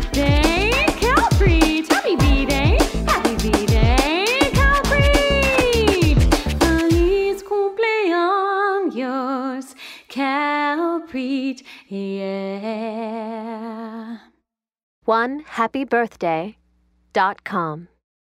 birthday, Calpreet! Happy B-Day! Happy B-Day, Calpreet! Feliz cumpleaños, Calpreet, yeah. One happy birthday dot com.